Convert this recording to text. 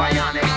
bionic.